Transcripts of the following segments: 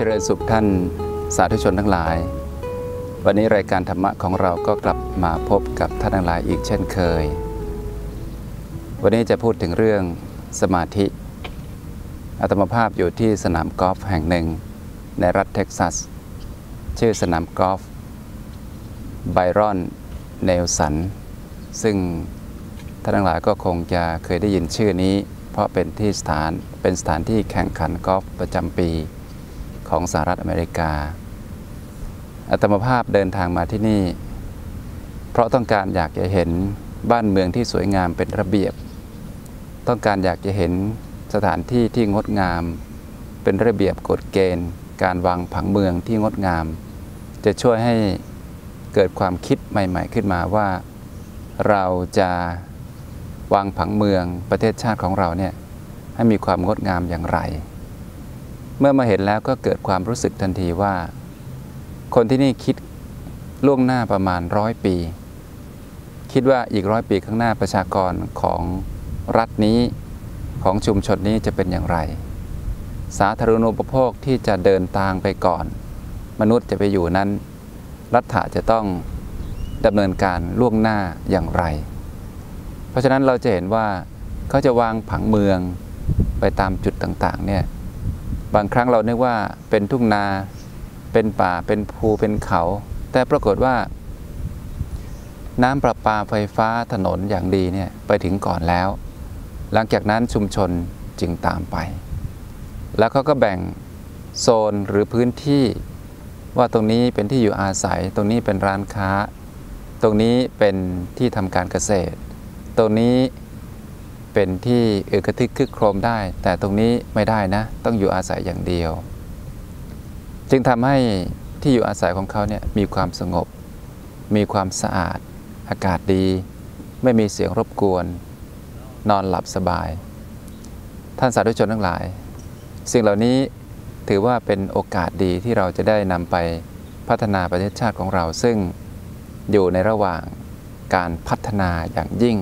เจริญสุขท่านสาธุชนทั้งหลาย วันนี้รายการธรรมะของเราก็กลับมาพบกับท่านทั้งหลายอีกเช่นเคย วันนี้จะพูดถึงเรื่องสมาธิอาตมาภาพอยู่ที่สนามกอล์ฟแห่งหนึ่ง ในรัฐเท็กซัส ชื่อสนามกอล์ฟไบรอนเนลสัน ซึ่งท่านทั้งหลายก็คงจะเคยได้ยินชื่อนี้ เพราะเป็นที่สถานเป็นสถานที่แข่งขันกอล์ฟประจำปี ของสหรัฐอเมริกาอาตมาภาพเดินทางมาที่นี่ เพราะต้องการอยากจะเห็นบ้านเมืองที่สวยงามเป็นระเบียบ ต้องการอยากจะเห็นสถานที่ที่งดงาม เป็นระเบียบกฎเกณฑ์ การวางผังเมืองที่งดงาม จะช่วยให้เกิดความคิดใหม่ ๆ ขึ้นมาว่า เราจะวางผังเมืองประเทศชาติของเราเนี่ยให้มีความงดงามอย่างไร เมื่อมาเห็นแล้วก็เกิดความรู้สึกทันทีว่า คนที่นี่คิดล่วงหน้าประมาณร้อยปี คิดว่าอีกร้อยปีข้างหน้าประชากรของรัฐนี้ของชุมชนนี้จะเป็นอย่างไร สาธารณูปโภคที่จะเดินทางไปก่อน มนุษย์จะไปอยู่นั้น รัฐะจะต้องดำเนินการล่วงหน้าอย่างไร เพราะฉะนั้นเราจะเห็นว่าเขาจะวางผังเมืองไปตามจุดต่างๆเนี่ย บางครั้งเราเนึกว่าเป็นทุ่งนา เป็นป่า เป็นภูเป็นเขา แต่ปรากฏว่า น้ำประปาไฟฟ้าถนนอย่างดีเนี่ยไปถึงก่อนแล้ว หลังจากนั้นชุมชนจึงตามไป แล้วเขาก็แบ่งโซนหรือพื้นที่ว่าตรงนี้เป็นที่อยู่อาศัย ตรงนี้เป็นร้านค้า ตรงนี้เป็นที่ทำการเกษตร ตรงนี้ เป็นที่เอกทึกคึกโครมได้ แต่ตรงนี้ไม่ได้นะ ต้องอยู่อาศัยอย่างเดียว จึงทำให้ที่อยู่อาศัยของเขาเนี่ยมีความสงบ มีความสะอาด อากาศดี ไม่มีเสียงรบกวน นอนหลับสบาย ท่านสาธุชนทั้งหลาย สิ่งเหล่านี้ถือว่าเป็นโอกาสดีที่เราจะได้นำไปพัฒนาประเทศชาติของเราซึ่งอยู่ในระหว่างการพัฒนาอย่างยิ่ง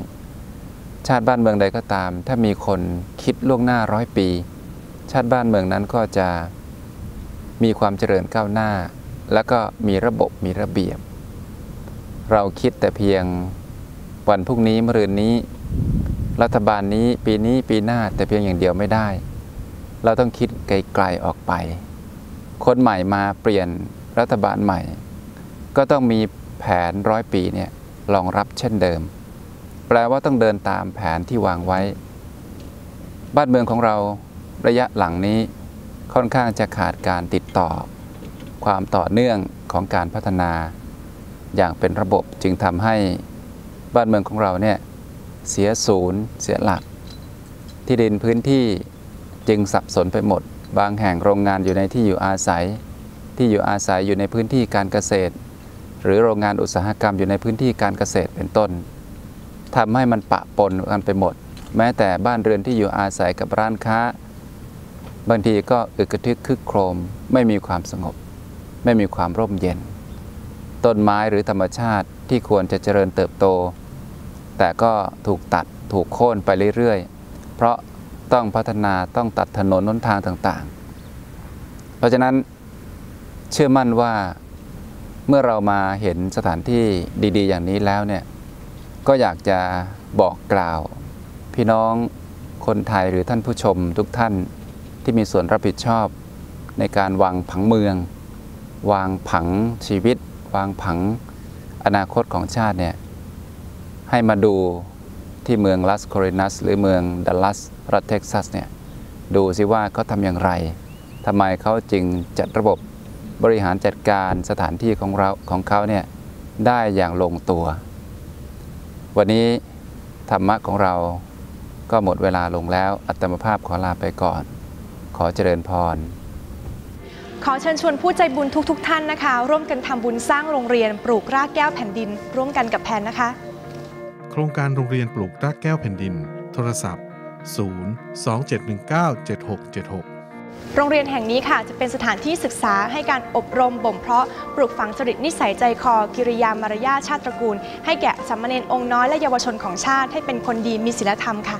ชาติบ้านเมืองใดก็ตาม ถ้ามีคนคิดล่วงหน้าร้อยปี ชาติบ้านเมืองนั้นก็จะมีความเจริญก้าวหน้า แล้วก็มีระบบมีระเบียบ เราคิดแต่เพียงวันพรุ่งนี้มะรืนนี้ รัฐบาลนี้ปีนี้ปีหน้าแต่เพียงอย่างเดียวไม่ได้ เราต้องคิดไกลๆออกไป คนใหม่มาเปลี่ยนรัฐบาลใหม่ ก็ต้องมีแผนร้อยปีเนี่ยรองรับเช่นเดิม แปลว่าต้องเดินตามแผนที่วางไว้ บ้านเมืองของเราระยะหลังนี้ค่อนข้างจะขาดการติดต่อ ความต่อเนื่องของการพัฒนา อย่างเป็นระบบจึงทำให้บ้านเมืองของเราเนี่ยเสียศูนย์ เสียหลัก ที่ดินพื้นที่จึงสับสนไปหมด บางแห่งโรงงานอยู่ในที่อยู่อาศัย ที่อยู่อาศัยอยู่ในพื้นที่การเกษตร หรือโรงงานอุตสาหกรรมอยู่ในพื้นที่การเกษตรเป็นต้น ทำให้มันปะปนกันไปหมด แม้แต่บ้านเรือนที่อยู่อาศัยกับร้านค้า บางทีก็อึกระทึกคึกโครม ไม่มีความสงบ ไม่มีความร่มเย็น ต้นไม้หรือธรรมชาติที่ควรจะเจริญเติบโต แต่ก็ถูกตัดถูกโค่นไปเรื่อยๆ เพราะต้องพัฒนาต้องตัดถนนน้นทางต่างๆ เพราะฉะนั้นเชื่อมั่นว่าเมื่อเรามาเห็นสถานที่ดี ๆ อย่างนี้แล้วเนี่ย ก็อยากจะบอกกล่าว พี่น้องคนไทยหรือท่านผู้ชมทุกท่านที่มีส่วนรับผิดชอบ ในการวางผังเมือง วางผังชีวิต วางผังอนาคตของชาติเนี่ยให้มาดูที่เมืองลัสโครินัสหรือเมืองดัลลัสรัฐเท็กซัสเนี่ยดูสิว่าเขาทำอย่างไรทำไมเขาจึงจัดระบบบริหารจัดการสถานที่ของเราของเขาเนี่ยได้อย่างลงตัว วันนี้ธรรมะของเราก็หมดเวลาลงแล้วอัตมภาพขอลาไปก่อน ขอเจริญพร ขอเชิญชวนผู้ใจบุญทุกๆทท่านนะคะ ร่วมกันทำบุญสร้างโรงเรียนปลูกรากแก้วแผ่นดิน ร่วมกันกับแพนนะคะ โครงการโรงเรียนปลูกรากแก้วแผ่นดิน โทรศัพท์ 0 2719 7676 โรงเรียนแห่งนี้ค่ะจะเป็นสถานที่ศึกษาให้การอบรมบ่มเพาะปลูกฝังจริตนิสัยใจคอ กิริยามารยาทชาติตระกูล ให้แก่สามเณรองค์น้อยและเยาวชนของชาติให้เป็นคนดีมีศีลธรรมค่ะ